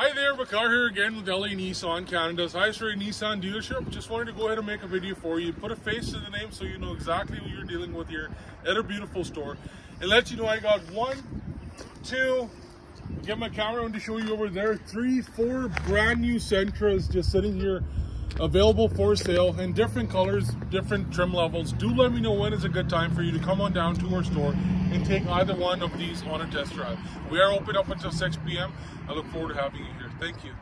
Hi there, Bakar here again with LA Nissan, Canada's highest rated Nissan dealership. Just wanted to go ahead and make a video for you, put a face to the name so you know exactly what you're dealing with here at a beautiful store. And let you know I got one, two, get my camera on to show you over there, three, four brand new Sentras just sitting here available for sale in different colors, different trim levels. Do let me know when is a good time for you to come on down to our store and take either one of these on a test drive. We are open up until 6 p.m. I look forward to having you here. Thank you.